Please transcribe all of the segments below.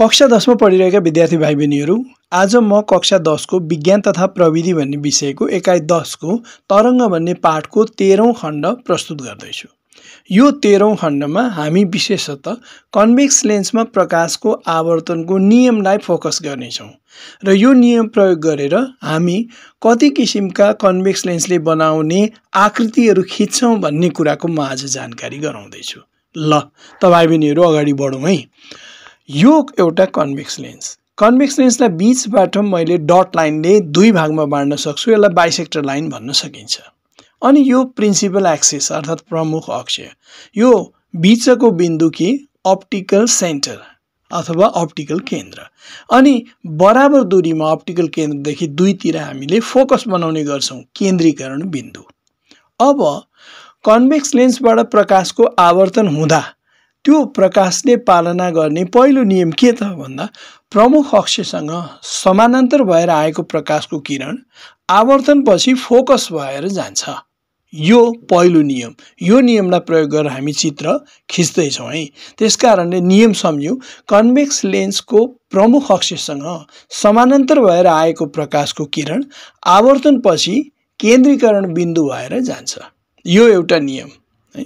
कक्षा दसमा पढिरहेका विद्यार्थी भाइ बहिनीहरू आज म कक्षा दसको विज्ञान तथा प्रविधि भन्ने विषयको एकाइ दसको तरङ्ग भन्ने पाठको तेह्रौँ खण्ड प्रस्तुत गर्दैछु। यो तेह्रौँ खण्डमा हामी विशेषतः कन्भेक्स लेन्समा प्रकाशको आवर्तनको नियमलाई फोकस गर्नेछौँ र यो नियम प्रयोग गरेर हामी कति किसिमका कन्भेक्स लेन्सले बनाउने आकृतिहरू खिच्छौँ भन्ने कुराको म आज जानकारी गराउँदैछु। ल त भाइ बहिनीहरू अगाडि बढौँ है। यो एउटा कन्भेक्स लेन्स कन्भेक्स लेन्सलाई बिचबाट मैले डट लाइनले दुई भागमा बाँड्न सक्छु यसलाई बाइसेक्टर लाइन भन्न सकिन्छ। अनि यो प्रिन्सिपल एक्सिस अर्थात् प्रमुख अक्ष यो बिचको बिन्दु कि अप्टिकल सेन्टर अथवा अप्टिकल केन्द्र। अनि बराबर दूरीमा अप्टिकल केन्द्रदेखि दुईतिर हामीले फोकस बनाउने गर्छौँ केन्द्रीकरण बिन्दु। अब कन्भेक्स लेन्सबाट प्रकाशको आवर्तन हुँदा त्यो प्रकाशले पालना गर्ने पहिलो नियम के त भन्दा प्रमुख अक्षसँग समानान्तर भएर आएको प्रकाशको किरण आवर्तनपछि फोकस भएर जान्छ। यो पहिलो नियम। यो नियमलाई प्रयोग गरेर हामी चित्र खिच्दैछौँ है। त्यस कारणले नियम सम्झ्यौँ कन्भेक्स लेन्सको प्रमुख अक्षसँग समानान्तर भएर आएको प्रकाशको किरण आवर्तनपछि केन्द्रीकरण बिन्दु भएर जान्छ। यो एउटा नियम। है।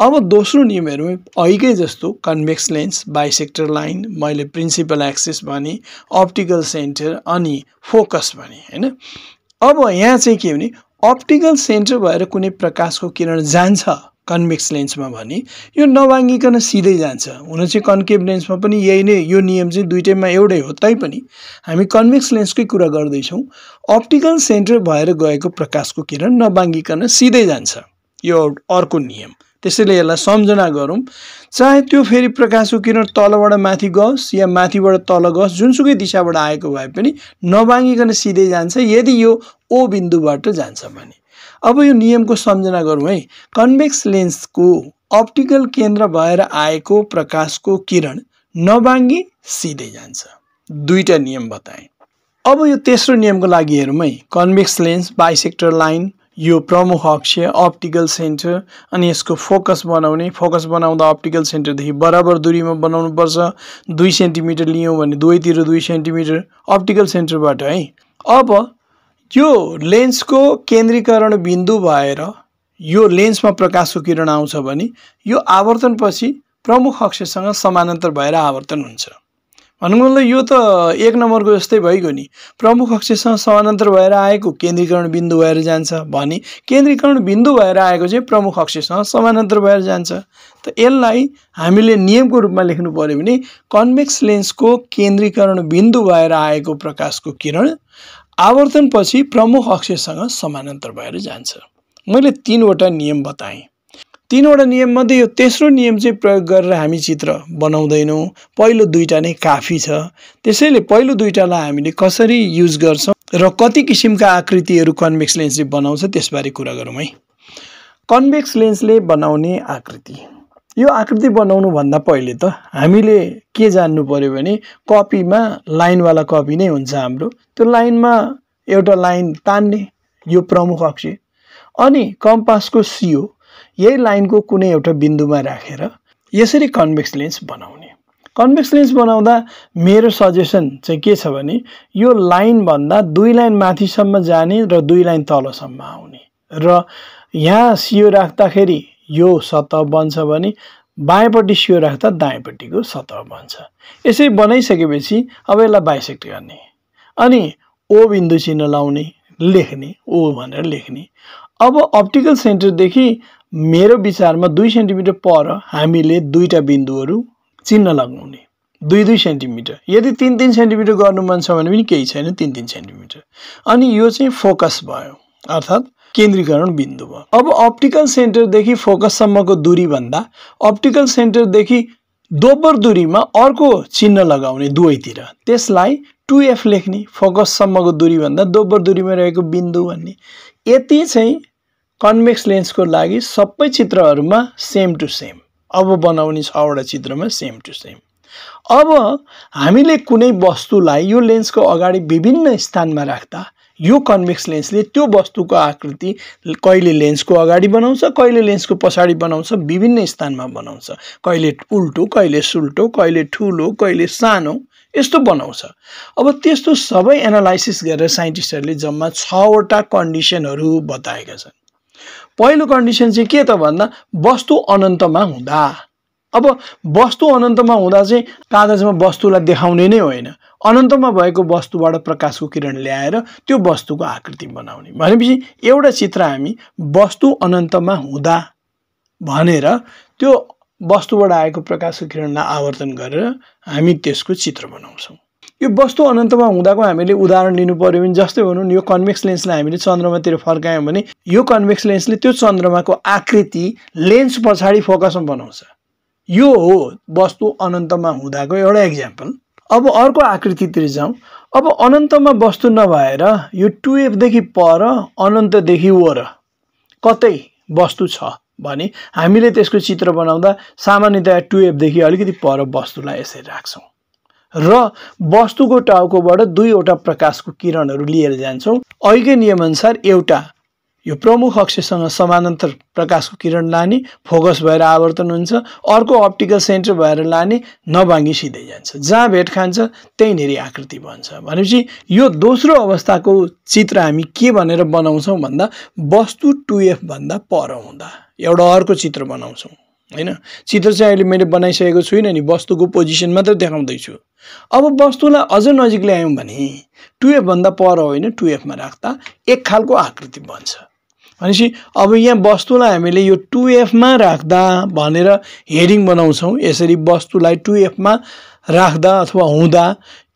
अब दोस्रो नियमहरूमा अहिकै जस्तो कन्भेक्स लेन्स बाइसेक्टर लाइन मैले प्रिन्सिपल एक्सिस भने अप्टिकल सेन्टर अनि फोकस भने होइन। अब यहाँ चाहिँ के भने अप्टिकल सेन्टर भएर कुनै प्रकाशको किरण जान्छ कन्भेक्स लेन्समा भने यो नभाङ्गिकन सिधै जान्छ। हुन चाहिँ कन्केभ लेन्समा पनि यही नै यो नियम चाहिँ दुइटैमा एउटै हो तैपनि हामी कन्भेक्स लेन्सकै कुरा गर्दैछौँ। अप्टिकल सेन्टर भएर गएको प्रकाशको किरण नबाङ्गिकन सिधै जान्छ। यो अर्को नियम। त्यसैले यसलाई सम्झना गरौँ। चाहे त्यो फेरि प्रकाशको किरण तलबाट माथि गओस् या माथिबाट तल गओस् जुनसुकै दिशाबाट आएको भए पनि नबाङ्गिकन सिधै जान्छ यदि यो ओ बिन्दुबाट जान्छ भने। अब यो नियमको सम्झना गरौँ है। कन्भेक्स लेन्सको अप्टिकल केन्द्र भएर आएको प्रकाशको किरण नबाङ्गी सिधै जान्छ। दुईवटा नियम बताएँ। अब यो तेस्रो नियमको लागि हेरौँ है। कन्भेक्स लेन्स बाइसेक्टर लाइन यो प्रमुख अक्ष अप्टिकल सेन्टर अनि यसको फोकस बनाउने फोकस बनाउँदा अप्टिकल सेन्टरदेखि बराबर दूरीमा बनाउनु पर्छ दुई सेन्टिमिटर लियौँ भने दुवैतिर दुई सेन्टिमिटर अप्टिकल सेन्टरबाट है। अब यो लेन्सको केन्द्रीकरण बिन्दु भएर यो लेन्समा प्रकाशको किरण आउँछ भने यो आवर्तनपछि प्रमुख अक्षसँग समानान्तर भएर आवर्तन हुन्छ। भनौँ मतलब यो त एक नम्बरको जस्तै भइगयो नि। प्रमुख अक्षसँग समानान्तर भएर आएको केन्द्रीकरण बिन्दु भएर जान्छ भने केन्द्रीकरण बिन्दु भएर आएको चाहिँ प्रमुख अक्षसँग समानान्तर भएर जान्छ। त यसलाई हामीले नियमको रूपमा लेख्नु पऱ्यो भने कन्भेक्स लेन्सको केन्द्रीकरण बिन्दु भएर आएको प्रकाशको किरण आवर्तनपछि प्रमुख अक्षसँग समानान्तर भएर जान्छ। मैले तिनवटा नियम बताएँ। तिनवटा नियममध्ये यो तेस्रो नियम चाहिँ प्रयोग गरेर हामी चित्र बनाउँदैनौँ। पहिलो दुईवटा नै काफी छ। त्यसैले पहिलो दुईवटालाई हामीले कसरी युज गर्छौँ र कति किसिमका आकृतिहरू कन्भेक्स लेन्सले बनाउँछ त्यसबारे कुरा गरौँ है। कन्भेक्स लेन्सले बनाउने आकृति। यो आकृति बनाउनुभन्दा पहिले त हामीले के जान्नु पऱ्यो भने कपीमा लाइनवाला कपी नै हुन्छ हाम्रो। त्यो लाइनमा एउटा लाइन तान्ने यो प्रमुख अक्ष। अनि कम्पासको सियो यही लाइनको कुनै एउटा बिन्दुमा राखेर यसरी कन्भेक्स लेन्स बनाउने। कन्भेक्स लेन्स बनाउँदा मेरो सजेसन चाहिँ के छ भने यो लाइनभन्दा दुई लाइन माथिसम्म जाने र दुई लाइन तलसम्म आउने र यहाँ सियो राख्दाखेरि यो सतह बन्छ भने बायाँपट्टि सियो राख्दा दायाँपट्टिको सतह बन्छ। यसरी बनाइसकेपछि अब यसलाई बाइसेक्ट गर्ने अनि ओ बिन्दु चिन्ह लाउने लेख्ने ओ भनेर लेख्ने। अब अप्टिकल सेन्टरदेखि मेरो विचारमा दुई सेन्टिमिटर पर हामीले दुईवटा बिन्दुहरू चिन्ह लगाउने दुई दुई सेन्टिमिटर। यदि तिन तिन सेन्टिमिटर गर्नु मन छ भने पनि केही छैन तिन तिन सेन्टिमिटर। अनि यो चाहिँ फोकस भयो अर्थात् केन्द्रीकरण बिन्दु भयो। अब अप्टिकल सेन्टरदेखि फोकससम्मको दूरीभन्दा अप्टिकल सेन्टरदेखि दोब्बर दूरीमा अर्को चिन्ह लगाउने दुवैतिर। त्यसलाई टु एफ लेख्ने फोकससम्मको दूरीभन्दा दोब्बर दूरीमा रहेको बिन्दु भन्ने। यति चाहिँ कन्भेक्स लेन्सको लागि सबै चित्रहरूमा सेम टु सेम अब बनाउने छवटा चित्रमा सेम टु सेम अब हामीले कुनै वस्तुलाई यो लेन्सको अगाडि विभिन्न स्थानमा राख्दा यो कन्भेक्स लेन्सले त्यो वस्तुको आकृति कहिले लेन्सको अगाडि बनाउँछ कहिले लेन्सको पछाडि बनाउँछ विभिन्न स्थानमा बनाउँछ। कहिले उल्टो कहिले सुल्टो कहिले ठुलो कहिले सानो यस्तो बनाउँछ। अब त्यस्तो सबै एनालाइसिस गरेर साइन्टिस्टहरूले जम्मा छवटा कन्डिसनहरू बताएका छन्। पहिलो कन्डिसन चाहिँ के त भन्दा वस्तु अनन्तमा हुँदा। अब वस्तु अनन्तमा हुँदा चाहिँ कागजमा वस्तुलाई देखाउने नै होइन। अनन्तमा भएको वस्तुबाट प्रकाशको किरण ल्याएर त्यो वस्तुको आकृति बनाउने। भनेपछि एउटा चित्र हामी वस्तु अनन्तमा हुँदा भनेर त्यो वस्तुबाट आएको प्रकाशको किरणलाई आवर्तन गरेर हामी त्यसको चित्र बनाउँछौँ। यो वस्तु अनन्तमा हुँदाको हामीले उदाहरण लिनु पऱ्यो भने जस्तै भनौँ यो कन्भेक्स लेन्सलाई हामीले चन्द्रमातिर फर्कायौँ भने यो कन्भेक्स लेन्सले त्यो चन्द्रमाको आकृति लेन्स पछाडि फोकसमा बनाउँछ। यो हो वस्तु अनन्तमा हुँदाको एउटा इक्जाम्पल अब अर्को आकृतितिर जाउँ। अब अनन्तमा वस्तु नभएर यो टुएफदेखि पर अनन्तदेखि वर कतै वस्तु छ भने हामीले त्यसको चित्र बनाउँदा सामान्यतया टुएफदेखि अलिकति पर वस्तुलाई यसरी राख्छौँ। र वस्तुको टाउकोबाट दुईवटा प्रकाशको किरणहरू लिएर जान्छौँ। अहिलेकै नियमअनुसार एउटा यो प्रमुख अक्षसँग समानान्तर प्रकाशको किरण लाने फोकस भएर आवर्तन हुन्छ अर्को अप्टिकल सेन्टर भएर लाने नभाङ्गी सिधै जान्छ। जहाँ भेट खान्छ त्यहीँनिर आकृति बन्छ। भनेपछि यो दोस्रो अवस्थाको चित्र हामी के भनेर बनाउँछौँ भन्दा वस्तु टुएफभन्दा पर हुँदा। एउटा अर्को चित्र बनाउँछौँ। होइन? चित्र चाहिँ अहिले मैले बनाइसकेको छुइनँ नि वस्तुको पोजिसन मात्रै देखाउँदैछु। अब वस्तुलाई अझ नजिक ल्यायौँ भने टुएफभन्दा पर होइन टुएफमा राख्दा एक खालको आकृति बन्छ। भनेपछि अब यहाँ वस्तुलाई हामीले यो टुएफमा राख्दा भनेर हेडिङ बनाउँछौँ यसरी वस्तुलाई टुएफमा राख्दा अथवा हुँदा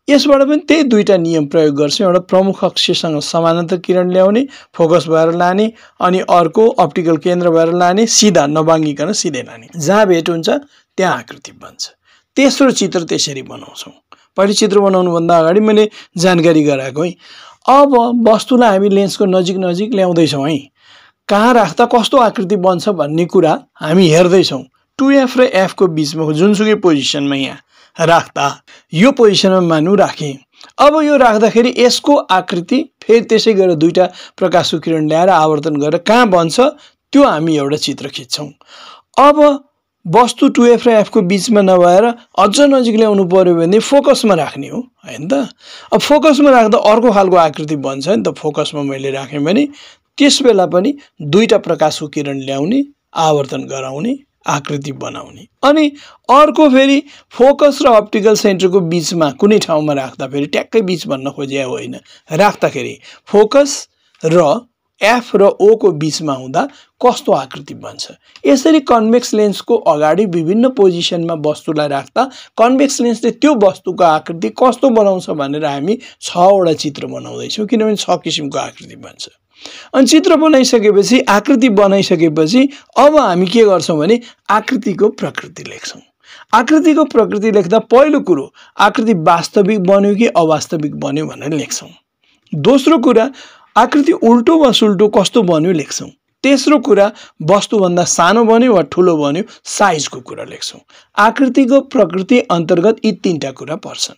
यसबाट पनि त्यही दुईवटा नियम प्रयोग गर्छ। एउटा प्रमुख अक्षसँग समानान्तर किरण ल्याउने फोकस भएर लाने अनि अर्को अप्टिकल केन्द्र भएर लाने सिधा नबाङ्गिकन सिधै लाने। जहाँ भेट हुन्छ त्यहाँ आकृति बन्छ। तेस्रो चित्र त्यसरी बनाउँछौँ। पहिले चित्र बनाउनुभन्दा अगाडि मैले जानकारी गराएको है। अब वस्तुलाई हामी लेन्सको नजिक नजिक ल्याउँदैछौँ है। कहाँ राख्दा कस्तो आकृति बन्छ भन्ने कुरा हामी हेर्दैछौँ। टु एफ र एफको बिचमा जुनसुकै पोजिसनमा यहाँ। राख्दा यो पोजिसनमा मानु राखेँ। अब यो राख्दाखेरि यसको आकृति फेरि त्यसै गरेर दुईवटा प्रकाशको किरण ल्याएर आवर्तन गरेर कहाँ बन्छ त्यो हामी एउटा चित्र खिच्छौँ। अब वस्तु टु एफ र एफको बिचमा नभएर अझ नजिक ल्याउनु पऱ्यो भने फोकसमा राख्ने हो होइन त? अब फोकसमा राख्दा अर्को खालको आकृति बन्छ नि त फोकसमा मैले राखेँ भने त्यस बेला पनि दुईवटा प्रकाशको किरण ल्याउने आवर्तन गराउने आकृति बनाउने। अनि अर्को फेरि फोकस र अप्टिकल सेन्टरको बिचमा कुनै ठाउँमा राख्दा फेरि ट्याक्कै बिच भन्न खोजे होइन। राख्दाखेरि फोकस र एफ र ओको बिचमा हुँदा कस्तो आकृति बन्छ? यसरी कन्भेक्स लेन्सको अगाडि विभिन्न पोजिसनमा वस्तुलाई राख्दा कन्भेक्स लेन्सले त्यो वस्तुको आकृति कस्तो बनाउँछ भनेर हामी छवटा चित्र बनाउँदैछौँ किनभने छ किसिमको आकृति बन्छ। अनि चित्र बनाइसकेपछि आकृति बनाइसकेपछि अब हामी के गर्छौँ भने आकृतिको प्रकृति लेख्छौँ। आकृतिको प्रकृति लेख्दा पहिलो कुरो आकृति वास्तविक बन्यो कि अवास्तविक बन्यो भनेर लेख्छौँ। दोस्रो कुरा आकृति उल्टो वा सुल्टो कस्तो बन्यो लेख्छौँ। तेस्रो कुरा वस्तुभन्दा सानो बन्यो वा ठुलो बन्यो साइजको कुरा लेख्छौँ। आकृतिको प्रकृति अन्तर्गत यी तिनवटा कुरा पर्छन्।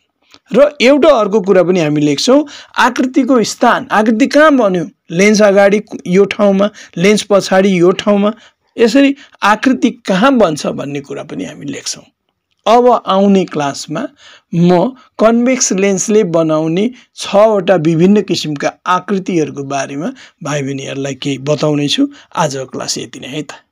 र एउटा अर्को कुरा पनि हामी लेख्छौँ आकृतिको स्थान। आकृति कहाँ बन्यो? लेन्स अगाडि यो ठाउँमा लेन्स पछाडि यो ठाउँमा। यसरी आकृति कहाँ बन्छ भन्ने कुरा पनि हामी लेख्छौँ। अब आउने क्लासमा म कन्भेक्स लेन्सले बनाउने छवटा विभिन्न किसिमका आकृतिहरूको बारेमा भाइ बहिनीहरूलाई केही बताउनेछु। आजको क्लास यति नै है त।